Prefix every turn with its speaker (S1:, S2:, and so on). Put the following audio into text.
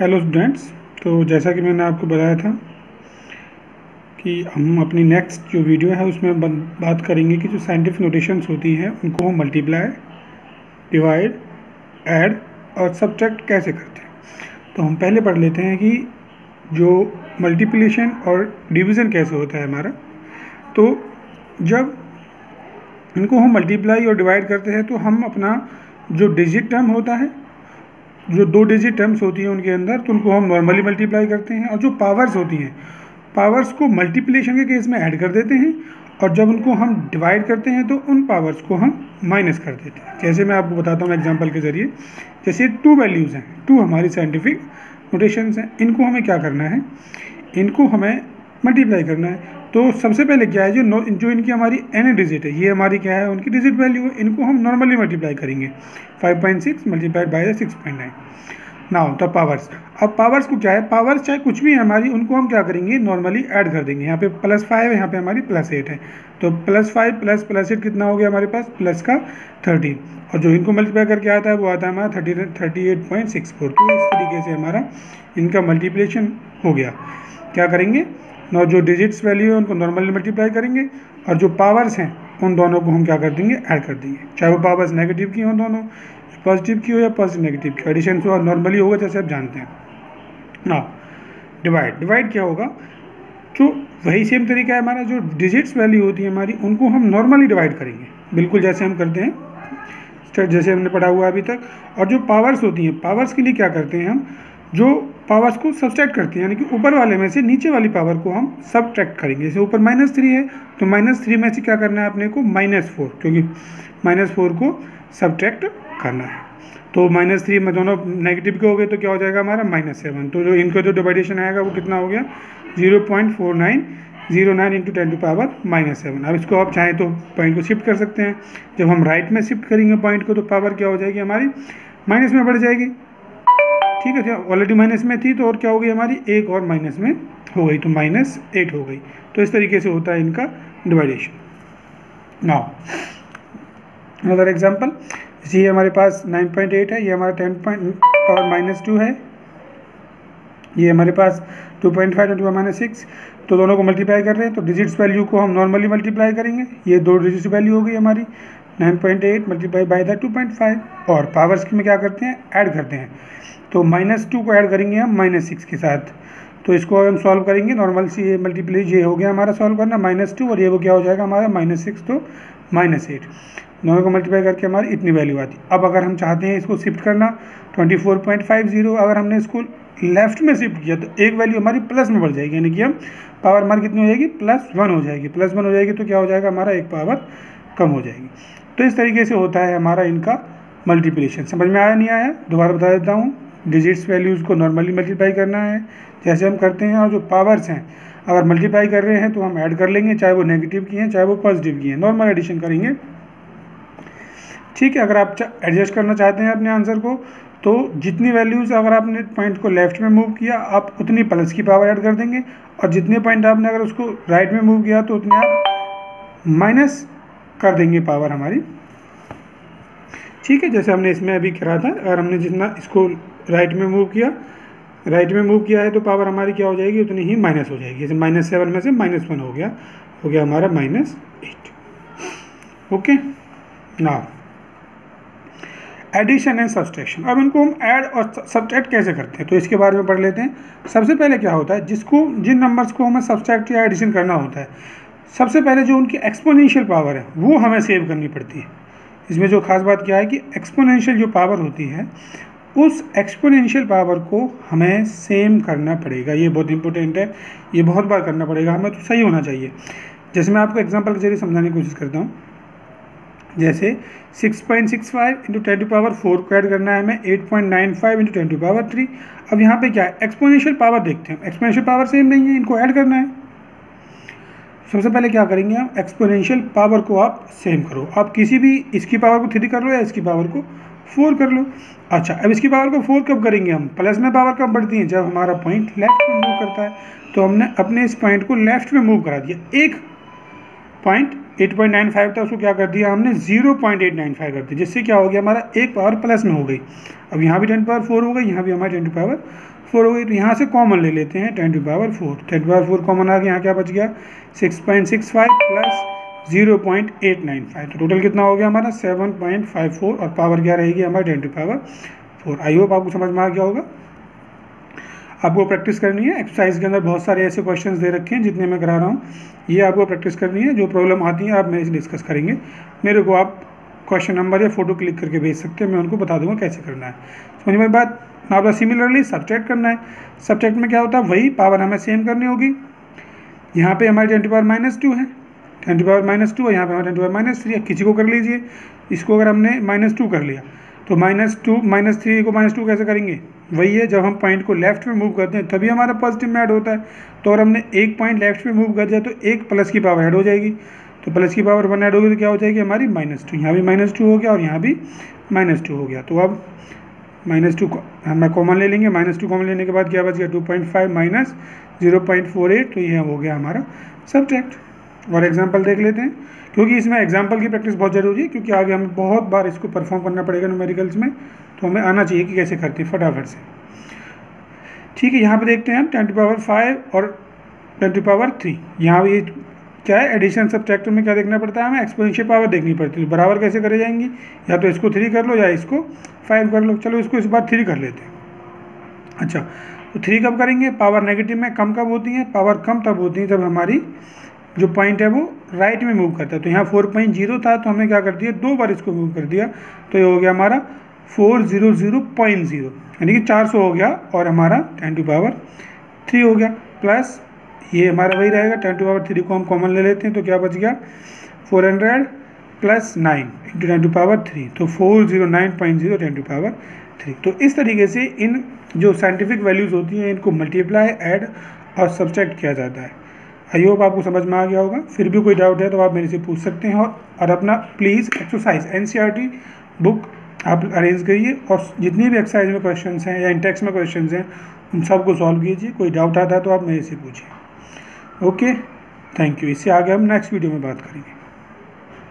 S1: Hello students तो जैसा कि मैंने आपको बताया था कि हम अपनी नेक्स्ट जो वीडियो है, उसमें बात करेंगे कि जो साइंटिफिक नोटेशंस होती हैं, उनको हम मल्टीप्लाई डिवाइड ऐड और सब्ट्रैक्ट कैसे करते हैं? तो हम पहले पढ़ लेते हैं कि जो मल्टीप्लिकेशन और डिवीज़न कैसे होता है हमारा। तो जब इनको हम मल्टीप्लाई और डिवाइड करते हैं तो हम अपना जो डिजिट टर्म होता है जो दो डिजिट टर्म्स होती हैं उनके अंदर तो उनको हम नॉर्मली मल्टीप्लाई करते हैं, और जो पावर्स होती हैं पावर्स को मल्टीप्लिकेशन के केस में ऐड कर देते हैं, और जब उनको हम डिवाइड करते हैं तो उन पावर्स को हम माइनस कर देते हैं। जैसे मैं आपको बताता हूँ एग्ज़ाम्पल के ज़रिए, जैसे टू वैल्यूज़ हैं टू हमारी साइंटिफिक नोटेशंस हैं, इनको हमें क्या करना है? इनको हमें मल्टीप्लाई करना है। तो सबसे पहले क्या है, जो जो इनकी हमारी एन डिजिट है, ये हमारी क्या है, उनकी डिजिट वैल्यू है, इनको हम नॉर्मली मल्टीप्लाई करेंगे। 5.6 multiplied by the 6.9 now the powers अब पावर्स को क्या है पावर्स चाहे कुछ भी है हमारी, उनको हम क्या करेंगे नॉर्मली ऐड कर देंगे। यहाँ पे प्लस फाइव है, यहाँ पे हमारी प्लस एट है। तो plus five plus plus eight कितना हो गया हमारे पास? प्लस का थर्टीन और जो इनको मल्टीप्लाई करके आता है, वो आता है हमारा thirty thirty eight point six four तो इस तरीके से हमारा इनका मल्टीप्लेशन हो गया। क्या करेंगे? नौ जो डिजिट्स वैल्यू है, उनको नॉर्मली मल्टीप्लाई करेंगे, और जो पावर्स हैं, उन दोनों को हम क्या कर देंगे? ऐड कर देंगे। चाहे वो पावर्स नेगेटिव की हों दोनों पॉजिटिव की हो या पॉजिटिव नेगेटिव की। एडिशन से नॉर्मली होगा जैसे आप जानते हैं। ना डिवाइड डिवाइड क्या होगा? जो वही सेम तरीका है हमारा, जो डिजिट्स वैल्यू होती है हमारी, उनको हम नॉर्मली डिवाइड करेंगे। बिल्कुल जैसे हम करते हैं, जैसे हमने पढ़ा हुआ अभी तक। और जो पावर्स होती हैं पावर्स के लिए क्या करते हैं हम? जो पावर्स को सब्सट्रैक्ट करते हैं, यानी कि ऊपर वाले में से नीचे वाली पावर को हम सब्ट्रैक्ट करेंगे। जैसे ऊपर माइनस थ्री है तो माइनस थ्री में से क्या करना है अपने को? माइनस फोर क्योंकि माइनस फोर को सब्ट्रैक्ट करना है। तो माइनस थ्री में दोनों नेगेटिव के हो गए तो क्या हो जाएगा हमारा? माइनस सेवन तो जो इनका जो डिवाइडेशन आएगा, वो कितना हो गया? Zero point four nine zero nine into ten to power minus seven अब इसको आप चाहें तो पॉइंट को शिफ्ट कर सकते हैं। जब हम राइट में शिफ्ट करेंगे पॉइंट को तो पावर क्या हो जाएगी हमारी? माइनस में बढ़ जाएगी। ठीक है ऑलरेडी माइनस में थी तो और क्या हो गई हमारी? एक और माइनस में हो गई तो माइनस एट हो गई। तो इस तरीके से होता है इनका डिवाइडेशन नाउ अदर एग्जांपल जैसे ये हमारे पास 9.8 है, ये हमारा 10 पॉइंट पावर माइनस टू है। ये हमारे पास 2.5 point five into minus six तो दोनों को मल्टीप्लाई कर रहे हैं तो डिजिट्स वैल्यू को हम नॉर्मली मल्टीप्लाई करेंगे। ये दो डिजिट्स वैल्यू हो गई हमारी। 9.8 मल्टीप्लाई बाई द 2.5 और पावर्स में क्या करते हैं? ऐड करते हैं। तो माइनस टू को ऐड करेंगे हम माइनस सिक्स के साथ। तो इसको हम सॉल्व करेंगे। नॉर्मल सी मल्टीप्लाई ये हो गया हमारा सॉल्व करना, माइनस टू और ये वो क्या हो जाएगा हमारा? माइनस सिक्स तो माइनस एट। दोनों को मल्टीप्लाई करके हमारी इतनी वैल्यू आती। अब अगर हम चाहते हैं इसको शिफ्ट करना, twenty four point five zero, अगर हमने इसको लेफ़्ट में शिफ्ट किया तो एक वैल्यू हमारी प्लस में बढ़ जाएगी। यानी कि हम पावर हमारी कितनी हो जाएगी? प्लस वन हो जाएगी। प्लस वन हो जाएगी तो क्या हो जाएगा? हमारा एक पावर कम हो जाएगी। तो इस तरीके से होता है हमारा इनका मल्टीप्लिकेशन समझ में आया नहीं आया? दोबारा बता देता हूँ। डिजिट्स वैल्यूज़ को नॉर्मली मल्टीप्लाई करना है। जैसे हम करते हैं, और जो पावर्स हैं, अगर मल्टीप्लाई कर रहे हैं तो हम ऐड कर लेंगे, चाहे वो नेगेटिव की हैं, चाहे वो पॉजिटिव की हैं। नॉर्मल एडिशन करेंगे। ठीक है, अगर आप एडजस्ट करना चाहते हैं अपने आंसर को तो जितनी वैल्यूज़ अगर आपने पॉइंट को लेफ़्ट में मूव किया, आप उतनी प्लस की पावर ऐड कर देंगे। और जितने पॉइंट आपने अगर उसको राइट में मूव किया तो उतने आप माइनस कर देंगे पावर हमारी। ठीक है, जैसे हमने इसमें अभी करा था, अगर हमने जितना इसको राइट में मूव किया राइट में मूव किया है तो पावर हमारी क्या हो जाएगी? उतनी ही माइनस हो जाएगी। जैसे माइनस सेवन में से माइनस वन हो गया हो गया हमारा माइनस एट ओके ना एडिशन एंड सब्सट्रैक्शन अब इनको हम ऐड और सब्सट्रैक्ट कैसे करते हैं? तो इसके बारे में पढ़ लेते हैं। सबसे पहले क्या होता है? जिसको, जिन नंबर्स को हमें सब्सट्रैक्ट या एडिशन करना होता है सबसे पहले जो उनकी एक्सपोनेंशियल पावर है, वो हमें सेव करनी पड़ती है। इसमें जो खास बात क्या है कि एक्सपोनेंशियल जो पावर होती है, उस एक्सपोनेंशियल पावर को हमें सेम करना पड़ेगा। ये बहुत इंपॉर्टेंट है, ये बहुत बार करना पड़ेगा, हमें तो सही होना चाहिए। जैसे मैं आपको एग्जांपल के ज़रिए समझाने की कोशिश करता हूँ। जैसे 6.65 point six five into ten to power four को ऐड करना है हमें 8.95 point nine five into ten to power three अब यहाँ पे क्या है? एक्सपोनेंशियल पावर देखते हैं। एक्सपोनेंशियल पावर सेम नहीं है, इनको ऐड करना है। सबसे पहले क्या करेंगे हम? एक्सपोनेंशियल पावर को आप सेम करो। आप किसी भी इसकी पावर को थ्री कर लो या इसकी पावर को फोर कर लो। अच्छा अब इसकी पावर को फोर कब करेंगे हम? प्लस में पावर कब बढ़ती है? जब हमारा पॉइंट लेफ़्ट में मूव करता है तो हमने अपने इस पॉइंट को लेफ़्ट में मूव करा दिया। एक पॉइंट 8.95 था, उसको क्या कर दिया हमने? 0.895 कर दिया। जिससे क्या हो गया, हमारा एक पावर प्लस में हो गई। अब यहाँ भी टेन पावर फोर हो गई, यहाँ भी हमारी टेन टू पावर फोर हो गई तो यहाँ से कॉमन ले लेते हैं ten to power four ten to power four common आ गया, यहाँ क्या बच गया? Six point six five plus zero point eight nine five तो टोटल कितना हो गया हमारा? सेवन पॉइंट फाइव फोर और पावर क्या रहेगी हमारी? Ten to power four I hope आपको समझ में आ गया होगा। आपको प्रैक्टिस करनी है। एक्सरसाइज के अंदर बहुत सारे ऐसे क्वेश्चन दे रखे हैं जितने मैं करा रहा हूँ। ये आपको प्रैक्टिस करनी है। जो प्रॉब्लम आती है, आप मेरे से डिस्कस करेंगे। मेरे को आप क्वेश्चन नंबर या फ़ोटो क्लिक करके भेज सकते हैं। मैं उनको बता दूँगा कैसे करना है। समझ में बात? आपका सिमिलरली सब्जेक्ट करना है। सब्जेक्ट में क्या होता है? वही पावर हमें सेम करनी होगी। यहाँ पे हमारी ten to power minus two है। Ten to power minus two है, यहाँ पे हमारे ten to power minus three है। किसी को कर लीजिए। इसको अगर हमने माइनस टू कर लिया तो माइनस टू माइनस थ्री को माइनस टू कैसे करेंगे? वही है, जब हम पॉइंट को लेफ़्ट में मूव करते हैं, तभी हमारा पॉजिटिव में ऐड होता है। तो अगर हमने एक पॉइंट लेफ़्ट में मूव कर दिया तो एक प्लस की पावर ऐड हो जाएगी। तो प्लस की पावर वन ऐड होगी तो क्या हो जाएगी? हमारी माइनस टू यहाँ भी माइनस टू हो गया और यहाँ भी माइनस टू हो गया। तो अब माइनस टू हम कॉमन ले लेंगे, माइनस टू कॉमन लेने के बाद क्या बच गया? Two point five minus zero point four eight तो ये हो गया हमारा सब्जेक्ट। और एग्ज़ाम्पल देख लेते हैं, क्योंकि इसमें एग्ज़ाम्पल की प्रैक्टिस बहुत ज़रूरी है, क्योंकि आगे हमें बहुत बार इसको परफॉर्म करना पड़ेगा न्यूमेरिकल्स में तो हमें आना चाहिए कि कैसे करते हैं, फटाफट से। ठीक है, यहाँ पे देखते हैं हम, टेन टू पावर फाइव और टेन टू पावर थ्री। यहाँ ये क्या है? एडिशन सब्ट्रैक्टर में क्या देखना पड़ता है हमें? एक्सपोनेंशियल पावर देखनी पड़ती है। बराबर कैसे करे जाएँगी? या तो इसको थ्री कर लो या इसको फाइव कर लो। चलो, इसको इस बार थ्री कर लेते हैं। अच्छा तो थ्री कब करेंगे? पावर नेगेटिव में कम कब होती है? पावर कम तब होती है जब हमारी जो पॉइंट है वो राइट में मूव करता है। तो यहाँ फोर पॉइंट ज़ीरो था तो हमने क्या कर दिया? दो बार इसको मूव कर दिया। तो ये हो गया हमारा four zero zero point zero यानी कि चार सौ हो गया और हमारा टेन टू पावर थ्री हो गया। प्लस ये हमारा वही रहेगा टेन टू पावर थ्री को हम कॉमन ले लेते हैं तो क्या बच गया? Four hundred plus nine into ten to power three तो four zero nine point zero ten to power three तो इस तरीके से इन जो साइंटिफिक वैल्यूज़ होती हैं इनको मल्टीप्लाई ऐड और सब्जेक्ट किया जाता है। आई होप आपको समझ में आ गया होगा। फिर भी कोई डाउट है तो आप मेरे से पूछ सकते हैं और, अपना प्लीज़ एक्सरसाइज एन बुक आप अरेंज करिए और जितनी भी एक्सरसाइज में क्वेश्चंस हैं या इंटेक्स में क्वेश्चंस हैं उन सबको सॉल्व कीजिए। कोई डाउट आता है तो आप मेरे से पूछिए। ओके? थैंक यू इससे आगे हम नेक्स्ट वीडियो में बात करेंगे।